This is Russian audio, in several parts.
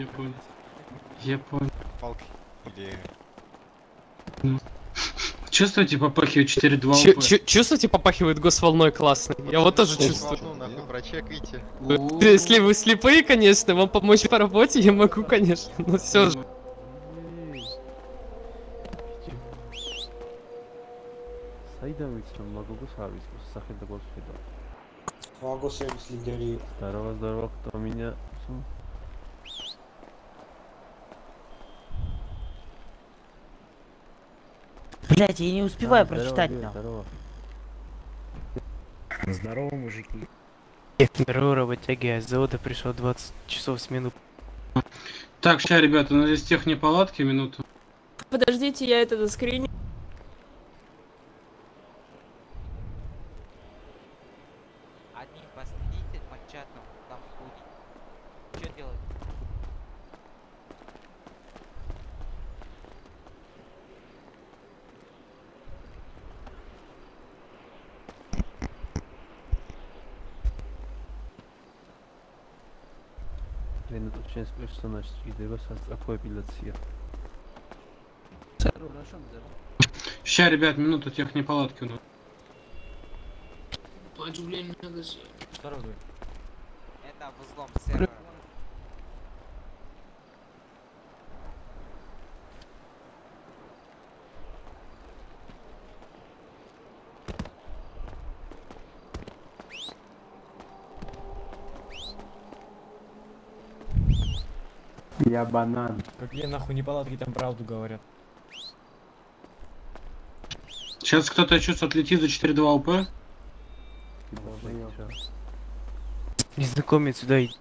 Я понял. Я понял. Палки. Или... Чувствуете, попахивает 4-2 Чу- УП? чу- Чувствуете, попахивает госволной классно? Я вот тоже чувствую. Ну, нахуй, прочекайте. О, Если вы слепые, конечно, вам помочь по работе я могу, конечно. Но все же. საიდან ვიცი რომ მაგოგოს არ ვიცი სახე და გოლფედა ვაგოსების ლიდერი იყო. здорово здорово кто меня Блять, я не успеваю А, здорово, прочитать там. здорово Здорово, мужики. Второй работяги, а с завода пришел 20 часов в смену. Так, сейчас, ребята, у нас здесь тех неполадки, минуту. Подождите, я это заскриню. Одни последите по чатам там в Что делать? Jedno to chciałem sprawdzić 14 i dywasa z ребят, минуту тех неполадки у нас. По отживлению магазина. Здорово. Это в сервера. Я банан. Какие нахуй неполадки там правду говорят? Сейчас кто-то чувствует отлетит за 4-2 УП. Незнакомец сюда иди.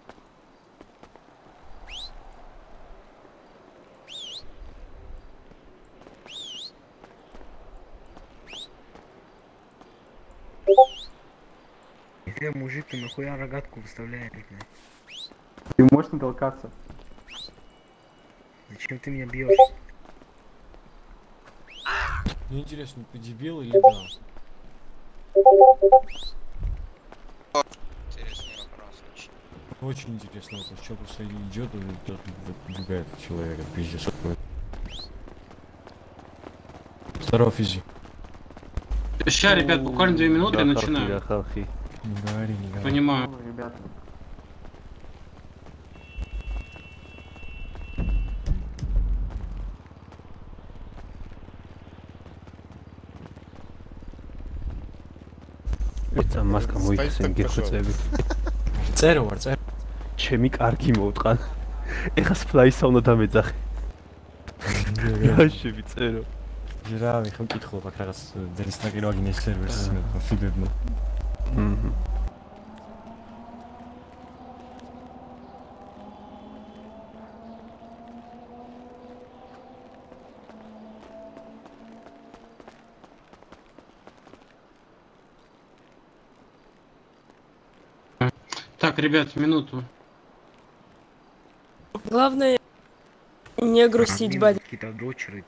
Э, мужик, ты нахуя рогатку выставляешь, блядь? Ты можешь не Зачем ты меня бьешь? Мне интересно, ты дебил или да? Интересный вопрос очень. Очень интересно, вопрос. Что просто идет и тот двигает человека, пиздец. какой. Здорово, физи. Сейчас, ребят, буквально 2 минуты Я Не говори, не говори. Понимаю. Ребята. ეცა მას გამოიქცენ გეხვეწები. წერო ვარ, წერო. ჩემი კარგი მოვტყან. ეხა სფლაისა უნდა დამეძახე. რა შევიწერო. რავი, ხო მკითხულობ აქ რაღაც დენის ნაკირავ გინეს სერვერს, ფიბებმა. მჰმ. Ребят, минуту. Главное не грустить, батя. Какие-то дрочеры,